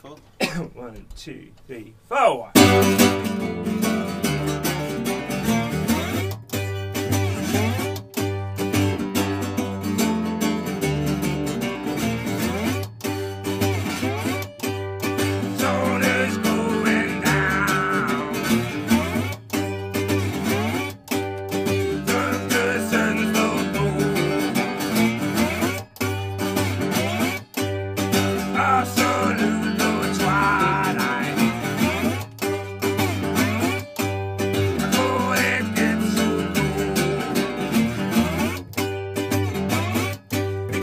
four. One, two, three, four.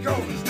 It goes.